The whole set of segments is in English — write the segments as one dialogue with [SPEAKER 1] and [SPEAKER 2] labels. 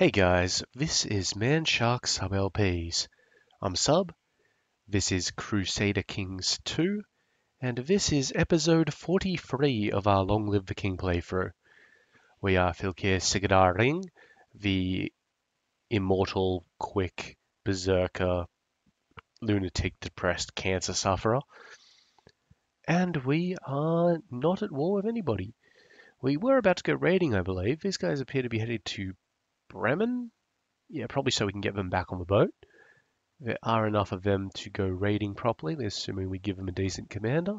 [SPEAKER 1] Hey guys, this is Man Shark Sub LPs. I'm Sub, this is Crusader Kings 2, and this is episode 43 of our Long Live the King playthrough. We are Filkir Sigadar Ring, the immortal, quick, berserker, lunatic, depressed cancer sufferer, and we are not at war with anybody. We were about to go raiding, I believe. These guys appear to be headed to Bremen? Yeah, probably so we can get them back on the boat. There are enough of them to go raiding properly, assuming we give them a decent commander.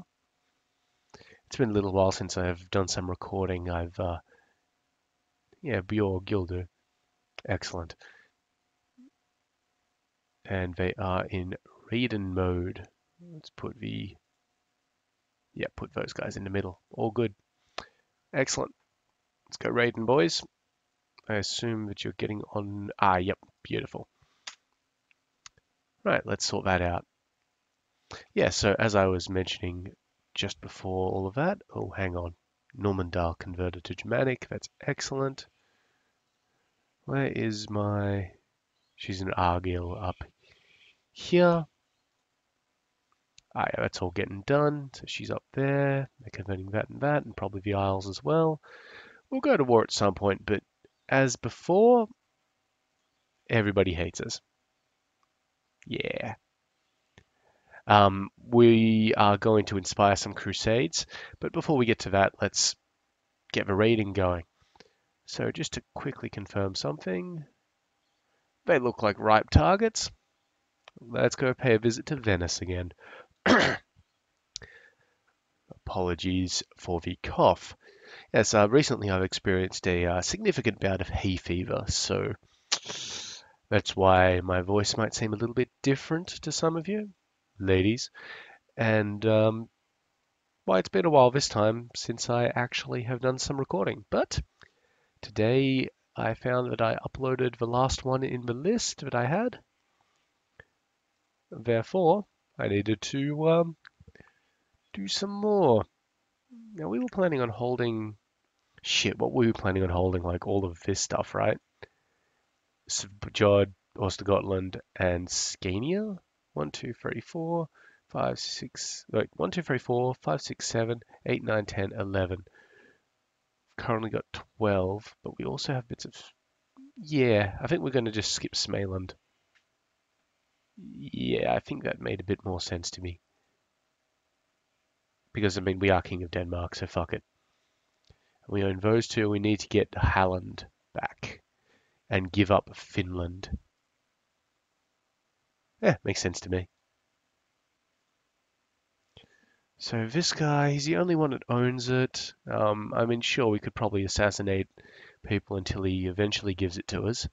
[SPEAKER 1] It's been a little while since I've done some recording. I've, uh, yeah, Bjorg, Gilder. Excellent. And they are in raiden mode. Let's put the, yeah, put those guys in the middle. All good. Excellent. Let's go raiding, boys. I assume that you're getting on... Ah, yep, beautiful. Right, let's sort that out. Yeah, so as I was mentioning just before all of that... Oh, hang on. Normandale converted to Germanic. That's excellent. Where is my... She's in Argyll up here. Ah, yeah, that's all getting done. So she's up there. They're converting that and that, and probably the Isles as well. We'll go to war at some point, but as before, everybody hates us. Yeah. Um, we are going to inspire some crusades, but before we get to that, let's get the raiding going. So just to quickly confirm something, they look like ripe targets. Let's go pay a visit to Venice again. Apologies for the cough. Yes, uh, recently I've experienced a uh, significant bout of hay fever, so that's why my voice might seem a little bit different to some of you, ladies, and um, why it's been a while this time since I actually have done some recording. But today I found that I uploaded the last one in the list that I had. Therefore, I needed to um, do some more. Now, we were planning on holding shit, what were we planning on holding? Like all of this stuff, right? Jod, Ostergotland, and Scania. One, two, three, four, five, six. Like one, two, three, four, five, six, seven, eight, nine, ten, eleven. Currently got twelve, but we also have bits of. Yeah, I think we're going to just skip Smaland. Yeah, I think that made a bit more sense to me. Because I mean, we are king of Denmark, so fuck it. We own those two. We need to get Halland back and give up Finland. Yeah, makes sense to me. So this guy, he's the only one that owns it. Um, I mean, sure, we could probably assassinate people until he eventually gives it to us.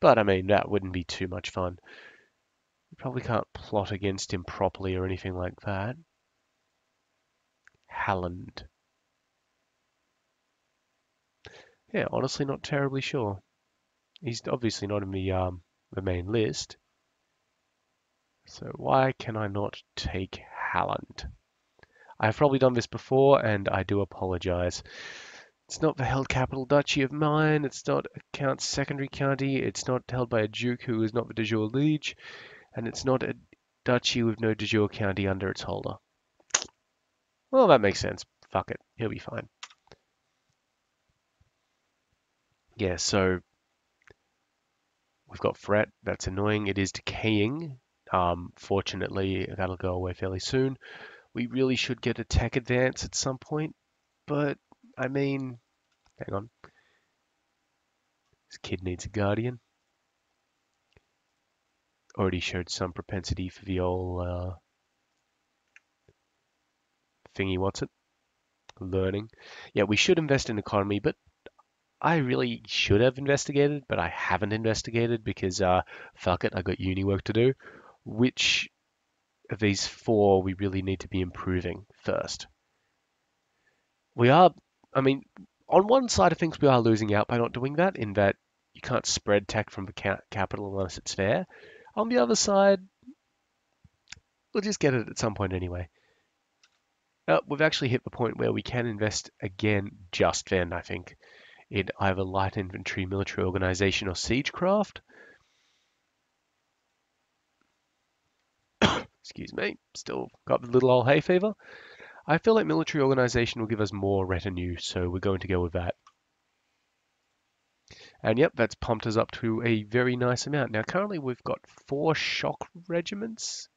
[SPEAKER 1] But I mean, that wouldn't be too much fun. We probably can't plot against him properly or anything like that. Halland. Yeah, honestly, not terribly sure. He's obviously not in the um, the main list. So why can I not take Halland? I've probably done this before, and I do apologize. It's not the held capital duchy of mine. It's not a count secondary county. It's not held by a duke who is not the de jure liege, and it's not a duchy with no de jure county under its holder. Well, that makes sense. Fuck it. He'll be fine. Yeah, so we've got fret. That's annoying. It is decaying. Um, fortunately, that'll go away fairly soon. We really should get a tech advance at some point, but I mean, hang on. This kid needs a guardian. Already showed some propensity for the old uh, thingy, what's it? Learning. Yeah, we should invest in economy, but I really should have investigated, but I haven't investigated because uh, fuck it, I got uni work to do. Which of these four we really need to be improving first? We are, I mean, on one side of things, we are losing out by not doing that, in that you can't spread tech from the capital unless it's fair. On the other side, we'll just get it at some point anyway. Oh, we've actually hit the point where we can invest again just then, I think, in either light infantry, military organization, or siegecraft. Excuse me, still got the little old hay fever. I feel like military organization will give us more retinue, so we're going to go with that. And yep, that's pumped us up to a very nice amount. Now, currently we've got four shock regiments,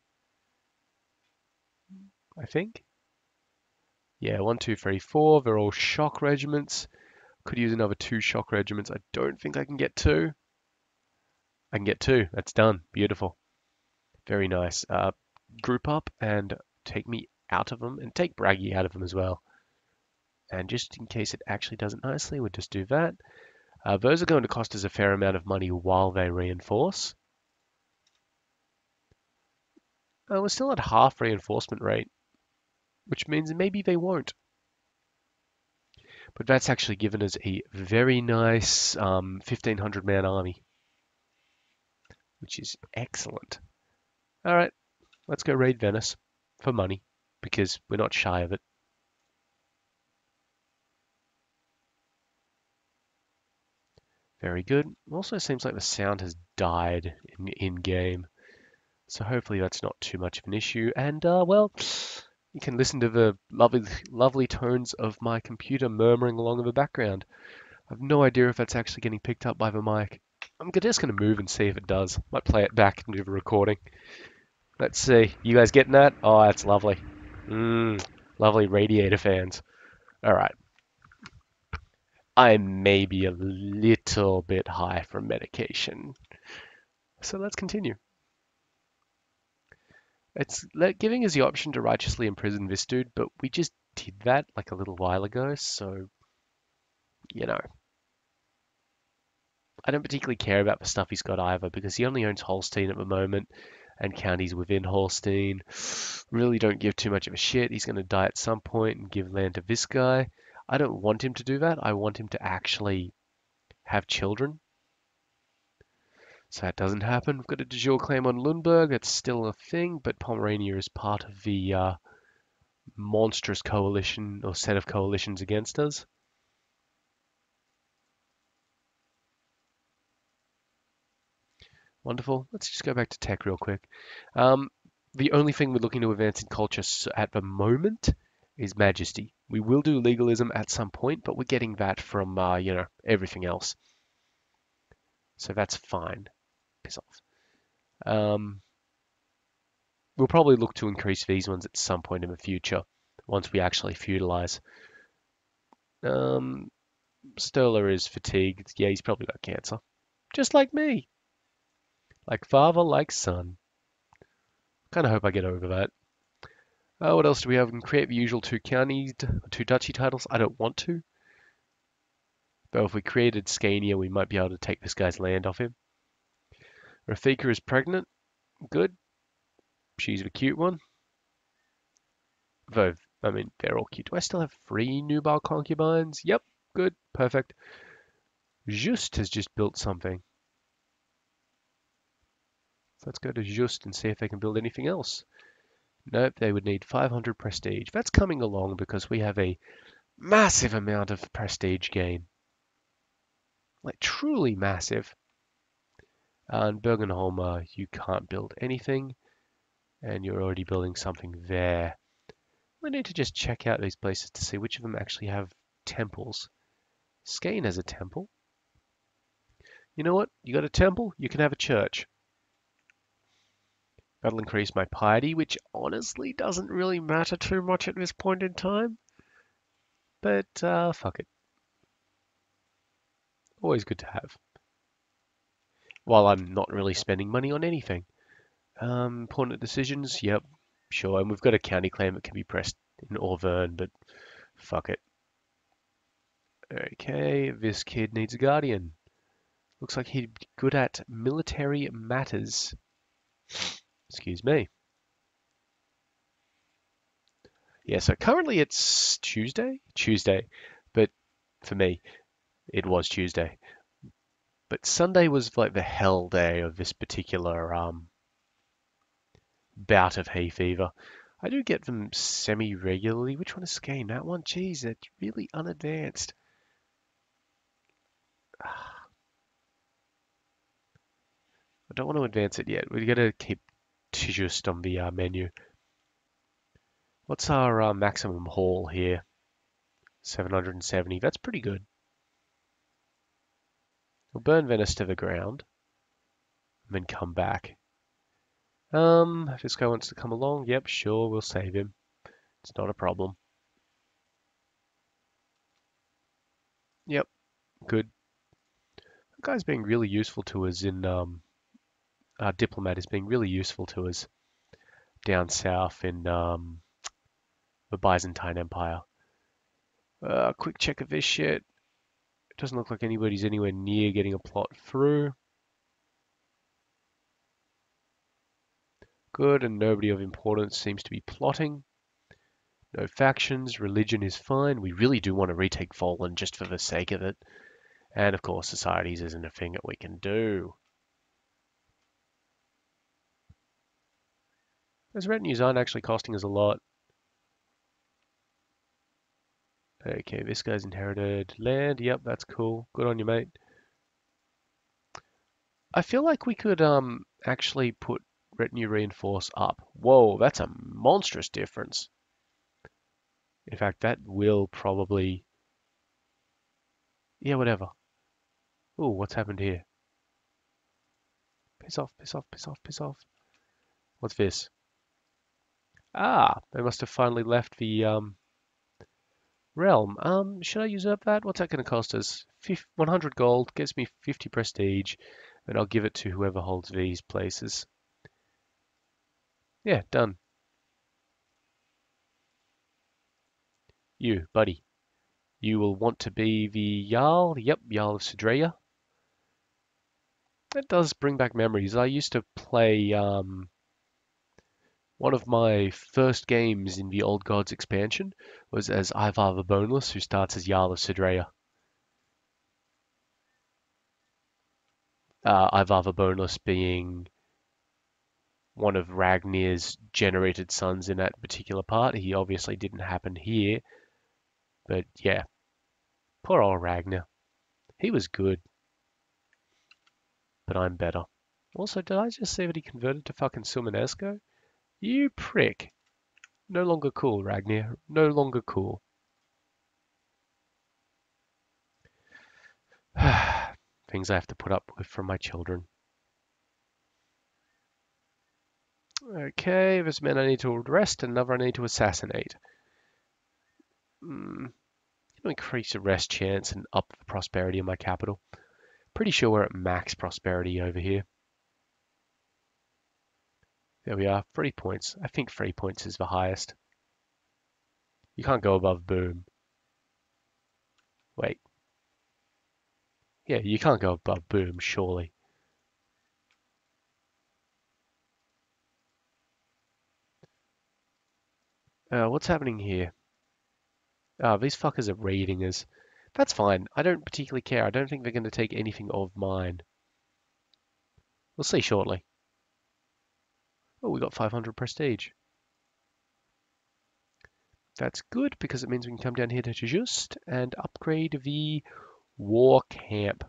[SPEAKER 1] I think. Yeah, one, two, three, four. They're all shock regiments. Could use another two shock regiments. I don't think I can get two. I can get two. That's done. Beautiful. Very nice. Uh, group up and take me out of them and take Braggy out of them as well. And just in case it actually does it nicely, we'll just do that. Uh, those are going to cost us a fair amount of money while they reinforce. Uh, we're still at half reinforcement rate which means maybe they won't. But that's actually given us a very nice um, 1500 man army, which is excellent. All right, let's go raid Venice for money because we're not shy of it. Very good. Also seems like the sound has died in, in game. So hopefully that's not too much of an issue. And, uh, well, you can listen to the lovely, lovely tones of my computer murmuring along in the background. I have no idea if that's actually getting picked up by the mic. I'm just going to move and see if it does. Might play it back and do the recording. Let's see. You guys getting that? Oh, that's lovely. Mmm, lovely radiator fans. All right. I may be a little bit high from medication. So let's continue. It's giving us the option to righteously imprison this dude, but we just did that like a little while ago, so, you know. I don't particularly care about the stuff he's got either, because he only owns Holstein at the moment, and counties within Holstein. Really don't give too much of a shit. He's going to die at some point and give land to this guy. I don't want him to do that. I want him to actually have children so that doesn't happen. We've got a de jure claim on Lundberg. That's still a thing, but Pomerania is part of the uh, monstrous coalition or set of coalitions against us. Wonderful. Let's just go back to tech real quick. Um, the only thing we're looking to advance in culture at the moment is majesty. We will do legalism at some point, but we're getting that from, uh, you know, everything else. So that's fine piss off. Um, we'll probably look to increase these ones at some point in the future once we actually feudalize. Um, Stoller is fatigued. Yeah, he's probably got cancer. Just like me. Like father, like son. Kind of hope I get over that. Uh, what else do we have? We can create the usual two counties, two duchy titles. I don't want to. But if we created Scania, we might be able to take this guy's land off him. Rafika is pregnant. Good. She's the cute one. Though, I mean, they're all cute. Do I still have three nubile concubines? Yep. Good. Perfect. Just has just built something. let's go to Just and see if they can build anything else. Nope, they would need 500 prestige. That's coming along because we have a massive amount of prestige gain. Like, truly massive. And Bergenholmer, you can't build anything, and you're already building something there. We need to just check out these places to see which of them actually have temples. Skane has a temple. You know what? You got a temple, you can have a church. That'll increase my piety, which honestly doesn't really matter too much at this point in time. But, uh, fuck it. Always good to have while I'm not really spending money on anything. Um, important decisions, yep, sure. And we've got a county claim that can be pressed in Auvergne, but fuck it. Okay, this kid needs a guardian. Looks like he'd be good at military matters. Excuse me. Yeah, so currently it's Tuesday? Tuesday. But for me, it was Tuesday. But Sunday was like the hell day of this particular um, bout of hay fever. I do get them semi-regularly. Which one is Skane? That one? Jeez, that's really unadvanced. I don't want to advance it yet. We're going to keep just on the uh, menu. What's our uh, maximum haul here? 770. That's pretty good. We'll burn Venice to the ground and then come back. Um, if this guy wants to come along, yep, sure, we'll save him. It's not a problem. Yep, good. That guy's being really useful to us in, um, our diplomat is being really useful to us down south in, um, the Byzantine Empire. Uh, quick check of this shit. Doesn't look like anybody's anywhere near getting a plot through. Good, and nobody of importance seems to be plotting. No factions, religion is fine. We really do want to retake Volan just for the sake of it. And of course, societies isn't a thing that we can do. Those retinues aren't actually costing us a lot. Okay, this guy's inherited land. Yep, that's cool. Good on you, mate. I feel like we could um actually put retinue reinforce up. Whoa, that's a monstrous difference. In fact, that will probably... Yeah, whatever. Oh, what's happened here? Piss off, piss off, piss off, piss off. What's this? Ah, they must have finally left the um, realm. Um, should I usurp that? What's that going to cost us? 100 gold, gets me 50 prestige, and I'll give it to whoever holds these places. Yeah, done. You, buddy. You will want to be the Jarl. Yep, Jarl of Sudreyar. That does bring back memories. I used to play um, one of my first games in the Old Gods expansion was as Ivar the Boneless, who starts as Jarl of Sudreyar. Uh, Ivar the Boneless being one of Ragnar's generated sons in that particular part. He obviously didn't happen here, but yeah, poor old Ragnar. He was good, but I'm better. Also, did I just say that he converted to fucking Suomenusko? You prick. No longer cool, Ragnar. No longer cool. Things I have to put up with from my children. Okay, this man I need to arrest, another I need to assassinate. Hmm. Increase the rest chance and up the prosperity of my capital. Pretty sure we're at max prosperity over here. There we are, three points. I think three points is the highest. You can't go above boom. Wait. Yeah, you can't go above boom, surely. Uh, what's happening here? Oh, these fuckers are raiding us. That's fine. I don't particularly care. I don't think they're going to take anything of mine. We'll see shortly. Oh, we got 500 prestige. That's good because it means we can come down here to Just and upgrade the war camp.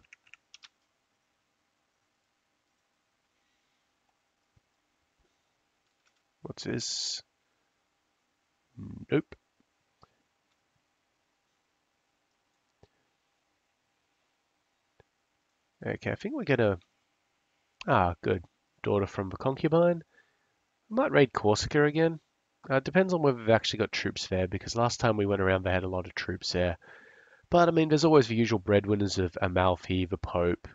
[SPEAKER 1] What's this? Nope. Okay, I think we're gonna... Ah, good. Daughter from the concubine. Might raid Corsica again. Uh, depends on whether they've actually got troops there, because last time we went around they had a lot of troops there. But, I mean, there's always the usual breadwinners of Amalfi, the Pope,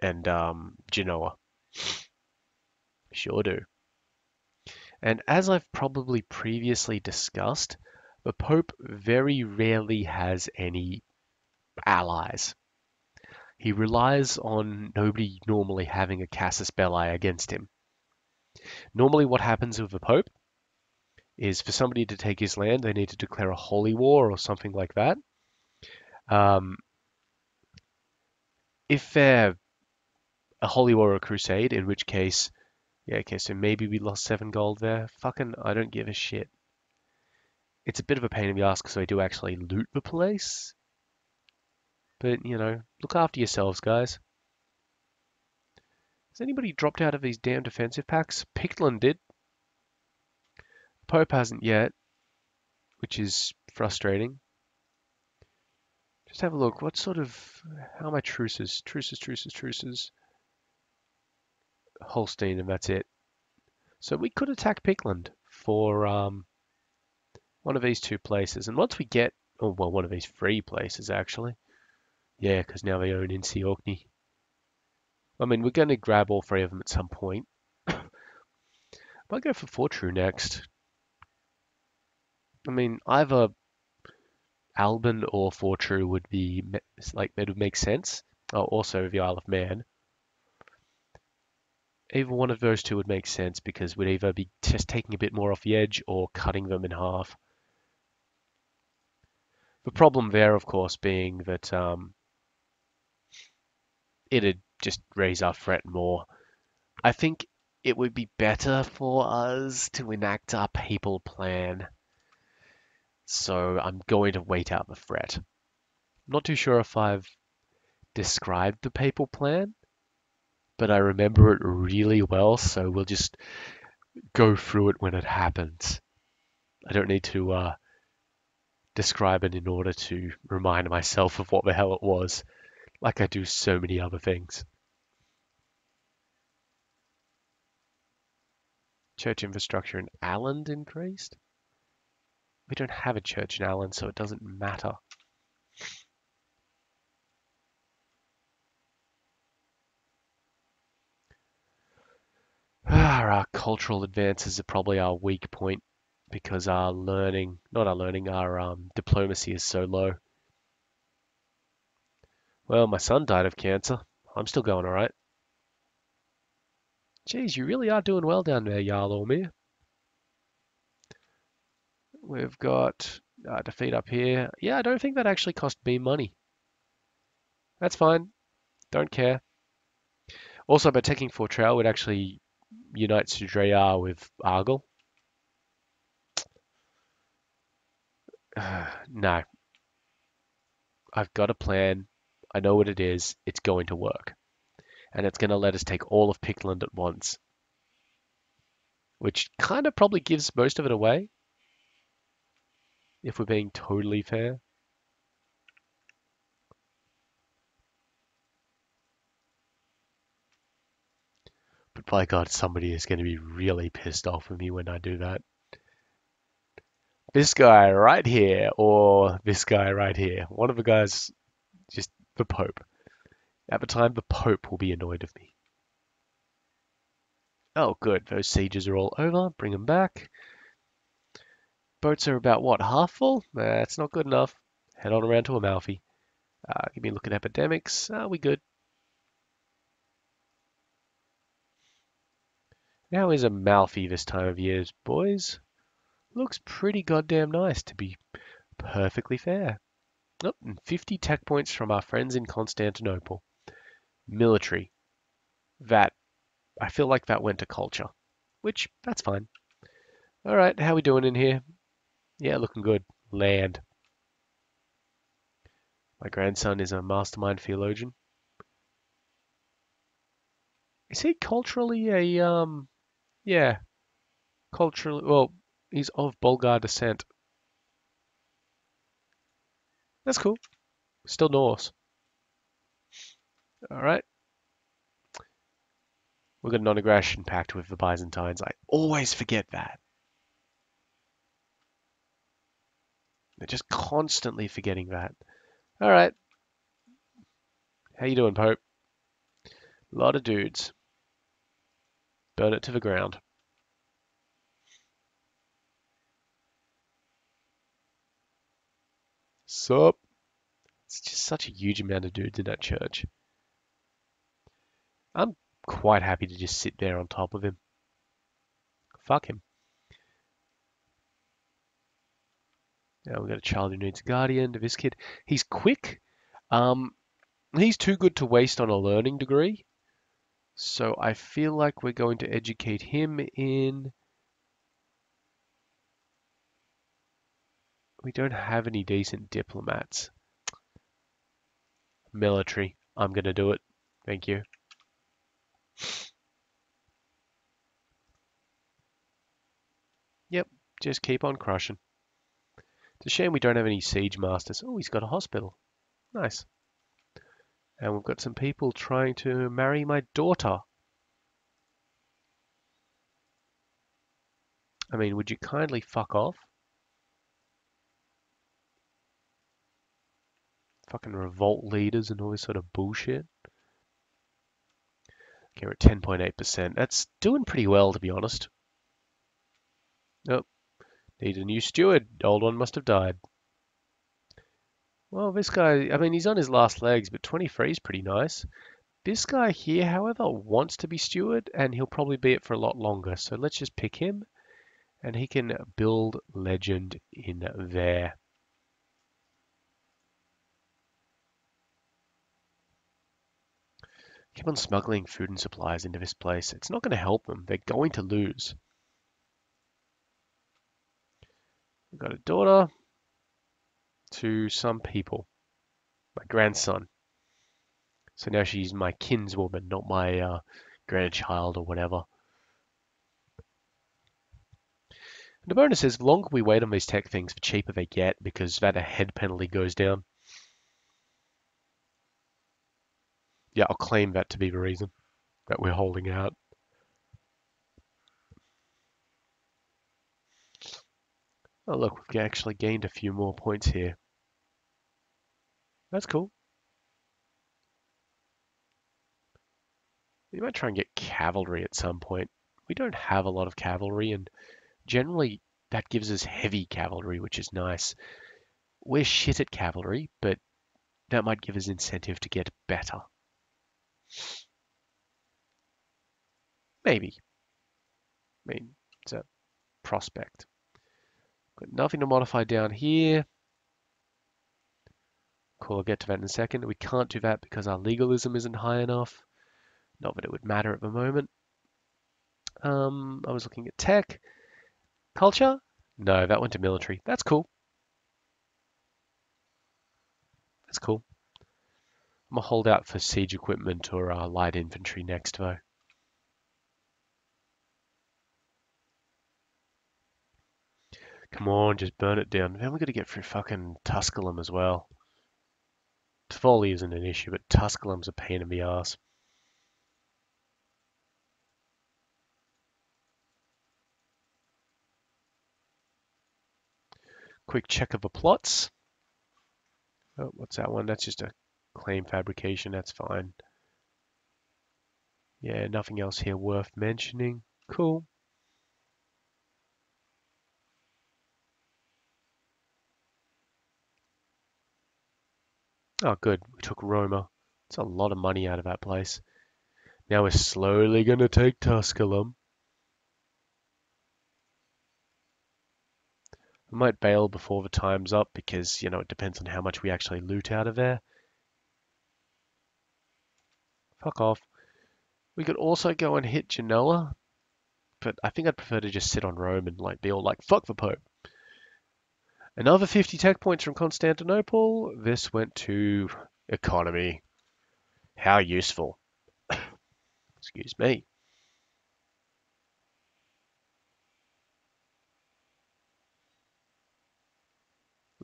[SPEAKER 1] and um, Genoa. Sure do. And as I've probably previously discussed, the Pope very rarely has any allies. He relies on nobody normally having a casus belli against him. Normally what happens with the Pope is for somebody to take his land, they need to declare a holy war or something like that. Um, if they're a holy war or a crusade, in which case Yeah, okay, so maybe we lost seven gold there. Fucking, I don't give a shit. It's a bit of a pain in the ass because I do actually loot the place. But, you know, look after yourselves, guys. Has anybody dropped out of these damn defensive packs? Pictland did. Pope hasn't yet, which is frustrating. Just have a look. What sort of... How are my truces? Truces, truces, truces. Holstein, and that's it. So we could attack Pictland for um, one of these two places. And once we get... Oh, well, one of these three places, actually. Yeah, because now they own Incy Orkney. I mean, we're going to grab all three of them at some point. Might go for Fortriu next. I mean, either Alban or Fortriu would be like it would make sense. Oh, also the Isle of Man. Either one of those two would make sense because we'd either be just taking a bit more off the edge or cutting them in half. The problem there, of course, being that um, it'd just raise our threat more. I think it would be better for us to enact our papal plan. So I'm going to wait out the threat. I'm not too sure if I've described the papal plan, but I remember it really well, so we'll just go through it when it happens. I don't need to uh, describe it in order to remind myself of what the hell it was like I do so many other things. Church infrastructure in Alland increased? We don't have a church in Alland, so it doesn't matter. our cultural advances are probably our weak point because our learning, not our learning, our um, diplomacy is so low. Well, my son died of cancer. I'm still going all right. Geez, you really are doing well down there, Jarl. We've got uh, defeat up here. Yeah, I don't think that actually cost me money. That's fine. Don't care. Also, by taking Fortrell would actually unite Sudreyar with Argyll. Uh, no. I've got a plan. I know what it is. It's going to work. And it's going to let us take all of Pictland at once. Which kind of probably gives most of it away. If we're being totally fair. But by God, somebody is going to be really pissed off with me when I do that. This guy right here, or this guy right here. One of the guys just the Pope. At the time, the Pope will be annoyed with me. Oh, good. Those sieges are all over. Bring them back. Boats are about, what, half full? That's not good enough. Head on around to Amalfi. Uh, give me a look at epidemics. Are we good? Now is Amalfi this time of year, boys. Looks pretty goddamn nice, to be perfectly fair. Oh, and 50 tech points from our friends in Constantinople. Military. That, I feel like that went to culture, which, that's fine. All right, how we doing in here? Yeah, looking good. Land. My grandson is a mastermind theologian. Is he culturally a, um, yeah, culturally, well, he's of Bulgar descent. That's cool. Still Norse. All right. We've got a non-aggression pact with the Byzantines. I always forget that. They're just constantly forgetting that. All right. How you doing, Pope? A lot of dudes. Burn it to the ground. Sup? It's just such a huge amount of dudes in that church. I'm quite happy to just sit there on top of him. Fuck him. Now we've got a child who needs a guardian. This kid, he's quick. Um, he's too good to waste on a learning degree. So I feel like we're going to educate him in. We don't have any decent diplomats. Military. I'm going to do it. Thank you. Yep, just keep on crushing. It's a shame we don't have any siege masters. Oh, he's got a hospital. Nice. And we've got some people trying to marry my daughter. I mean, would you kindly fuck off? Fucking revolt leaders and all this sort of bullshit. Okay, we're at 10.8%. That's doing pretty well, to be honest. Nope. Need a new steward. Old one must have died. Well, this guy, I mean, he's on his last legs, but 23 is pretty nice. This guy here, however, wants to be steward, and he'll probably be it for a lot longer. So let's just pick him, and he can build legend in there. Keep on smuggling food and supplies into this place. It's not going to help them. They're going to lose. We've got a daughter to some people. My grandson. So now she's my kinswoman, not my uh, grandchild or whatever. And the bonus is the longer we wait on these tech things, the cheaper they get because that head penalty goes down. Yeah, I'll claim that to be the reason that we're holding out. Oh look, we've actually gained a few more points here. That's cool. We might try and get cavalry at some point. We don't have a lot of cavalry, and generally that gives us heavy cavalry, which is nice. We're shit at cavalry, but that might give us incentive to get better. Maybe. I mean, it's a prospect. Got nothing to modify down here. Cool, I'll get to that in a second. We can't do that because our legalism isn't high enough. Not that it would matter at the moment. Um, I was looking at tech. Culture? No, that went to military. That's cool. That's cool. I'm gonna hold out for siege equipment or uh, light infantry next though. Come on, just burn it down. Then we got to get through fucking Tusculum as well. Tivoli isn't an issue, but Tusculum's a pain in the ass. Quick check of the plots. Oh, what's that one? That's just a claim fabrication, that's fine. Yeah, nothing else here worth mentioning. Cool. Oh, good. We took Roma. It's a lot of money out of that place. Now we're slowly going to take Tusculum. I might bail before the time's up because, you know, it depends on how much we actually loot out of there. Fuck off. We could also go and hit Genoa, but I think I'd prefer to just sit on Rome and like be all like, fuck the Pope. Another 50 tech points from Constantinople. This went to economy. How useful. Excuse me.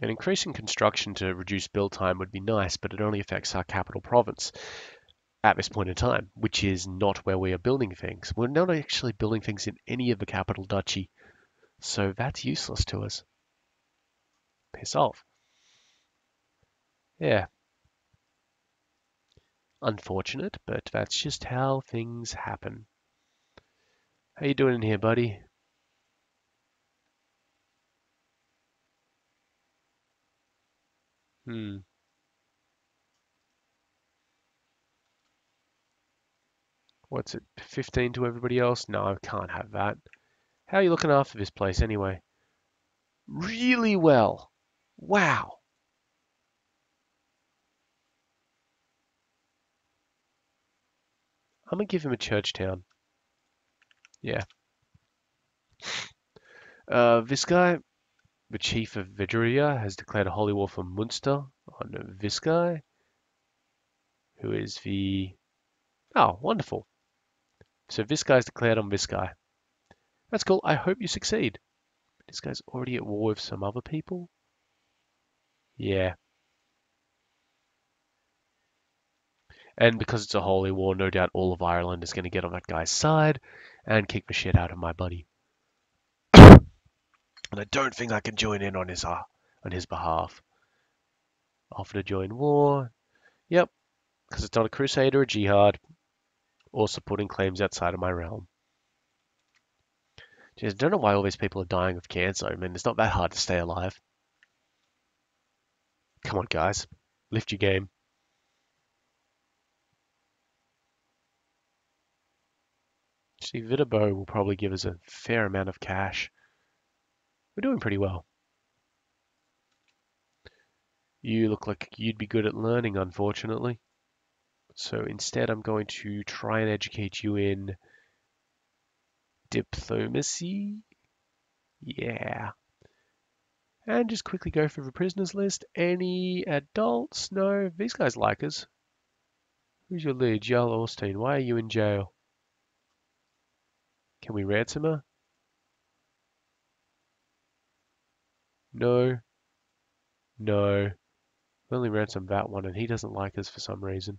[SPEAKER 1] An increase in construction to reduce build time would be nice, but it only affects our capital province at this point in time, which is not where we are building things. We're not actually building things in any of the capital duchy, so that's useless to us piss off. Yeah. Unfortunate, but that's just how things happen. How you doing in here, buddy? Hmm. What's it, 15 to everybody else? No, I can't have that. How are you looking after this place anyway? Really well. Wow. I'm gonna give him a church town. Yeah. Uh, this guy, the chief of Vedria, has declared a holy war for Munster on this guy, who is the... Oh, wonderful. So this guy's declared on this guy. That's cool. I hope you succeed. This guy's already at war with some other people. Yeah. And because it's a holy war, no doubt all of Ireland is going to get on that guy's side and kick the shit out of my buddy. and I don't think I can join in on his uh, on his behalf. Offer to join war. Yep, because it's not a crusade or a jihad or supporting claims outside of my realm. Jeez, I don't know why all these people are dying of cancer. I mean, it's not that hard to stay alive. Come on, guys. Lift your game. See, Viterbo will probably give us a fair amount of cash. We're doing pretty well. You look like you'd be good at learning, unfortunately. So instead, I'm going to try and educate you in diplomacy. Yeah. And just quickly go through the prisoners list. Any adults? No, these guys like us. Who's your lead? Jarl Austin. Why are you in jail? Can we ransom her? No. No. We only ransom that one and he doesn't like us for some reason.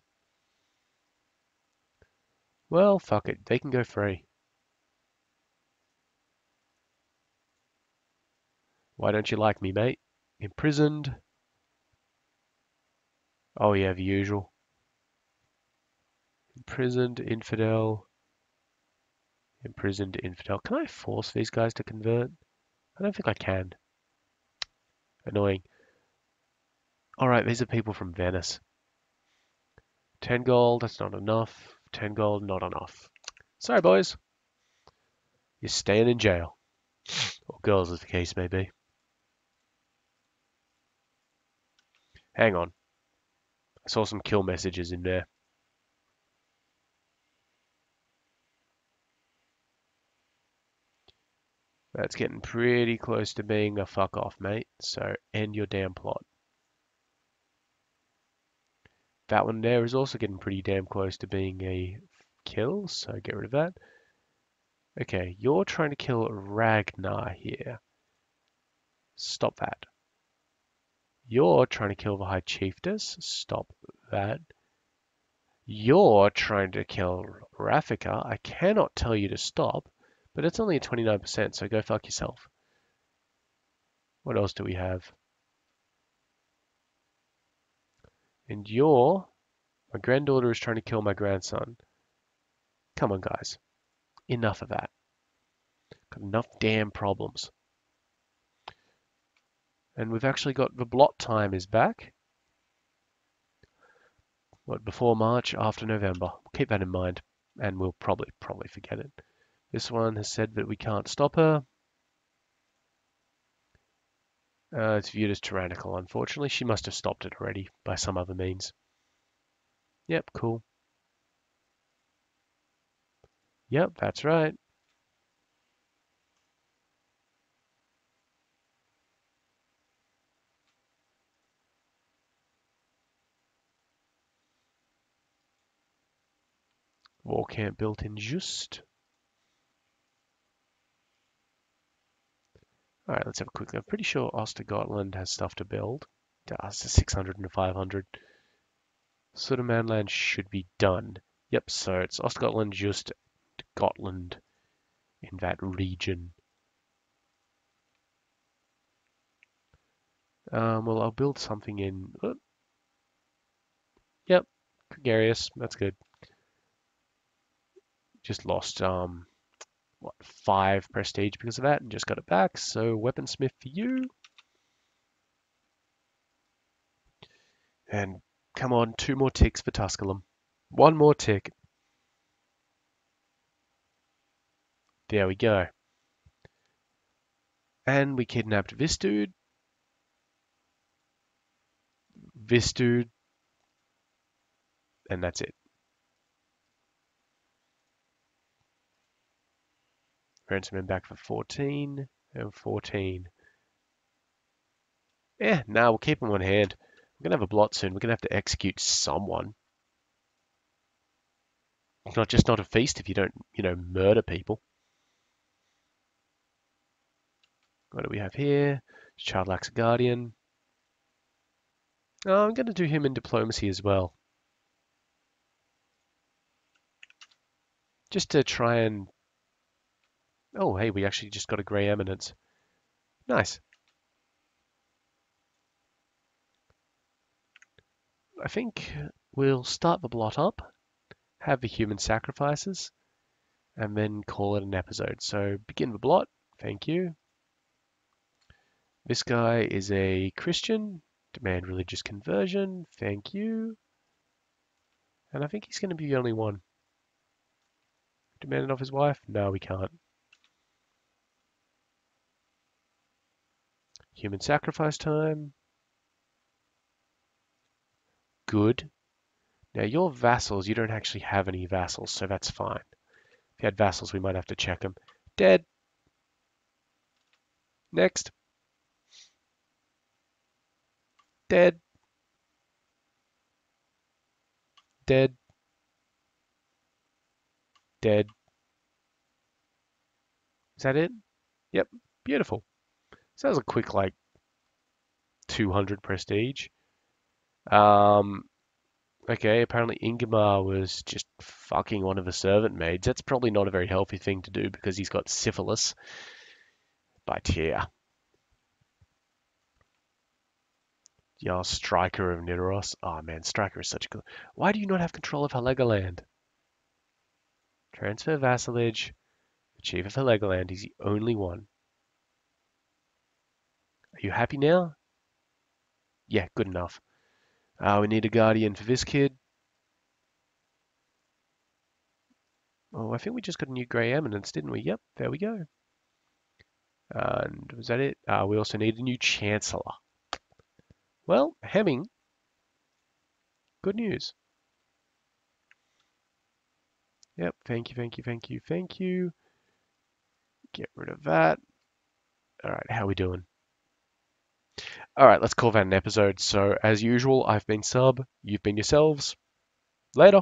[SPEAKER 1] Well, fuck it. They can go free. Why don't you like me, mate? Imprisoned. Oh yeah, the usual. Imprisoned, infidel. Imprisoned, infidel. Can I force these guys to convert? I don't think I can. Annoying. Alright, these are people from Venice. 10 gold, that's not enough. 10 gold, not enough. Sorry, boys. You're staying in jail. Or girls, as the case may be. Hang on. I saw some kill messages in there. That's getting pretty close to being a fuck off, mate. So end your damn plot. That one there is also getting pretty damn close to being a kill, so get rid of that. Okay, you're trying to kill Ragnar here. Stop that. You're trying to kill the High Chiefess. Stop that. You're trying to kill Rafika. I cannot tell you to stop, but it's only at 29%, so go fuck yourself. What else do we have? And you're... My granddaughter is trying to kill my grandson. Come on, guys. Enough of that. Got enough damn problems. And we've actually got the blot time is back. What, before March, after November. Keep that in mind, and we'll probably, probably forget it. This one has said that we can't stop her. Uh, it's viewed as tyrannical, unfortunately. She must have stopped it already by some other means. Yep, cool. Yep, that's right. War camp built in just. All right, let's have a quick look. I'm pretty sure Ostergotland has stuff to build. Does 600 and 500. Sudermanland should be done. Yep, so it's Ostgotland, just Gotland in that region. Um, well, I'll build something in. Uh, yep, gregarious. That's good just lost um, what five prestige because of that and just got it back. So weaponsmith for you. And come on, two more ticks for Tusculum. One more tick. There we go. And we kidnapped this dude. This dude. And that's it. Ransom back for 14 and 14. Yeah, now nah, we'll keep him on hand. We're gonna have a blot soon. We're gonna have to execute someone. It's not just not a feast if you don't, you know, murder people. What do we have here? Child lacks a guardian. Oh, I'm going to do him in diplomacy as well. Just to try and... Oh, hey, we actually just got a Grey Eminence. Nice. I think we'll start the blot up, have the human sacrifices, and then call it an episode. So begin the blot. Thank you. This guy is a Christian. Demand religious conversion. Thank you. And I think he's going to be the only one. Demand it off his wife? No, we can't. Human sacrifice time. Good. Now, your vassals, you don't actually have any vassals, so that's fine. If you had vassals, we might have to check them. Dead. Next. Dead. Dead. Dead. Is that it? Yep. Beautiful. So that was a quick, like, 200 prestige. Um, okay, apparently Ingmar was just fucking one of the servant maids. That's probably not a very healthy thing to do because he's got syphilis. But yeah. Yeah, Striker of Nidaros. Oh man, Striker is such a good. Why do you not have control of Heligoland? Transfer vassalage. The chief of Heligoland. He's the only one. Are you happy now? Yeah, good enough. Uh, we need a guardian for this kid. Oh, I think we just got a new Grey Eminence, didn't we? Yep, there we go. And was that it? Uh, we also need a new Chancellor. Well, Hemming, good news. Yep, thank you, thank you, thank you, thank you. Get rid of that. All right, how are we doing? All right, let's call that an episode. So, as usual, I've been Sub, you've been yourselves. Later.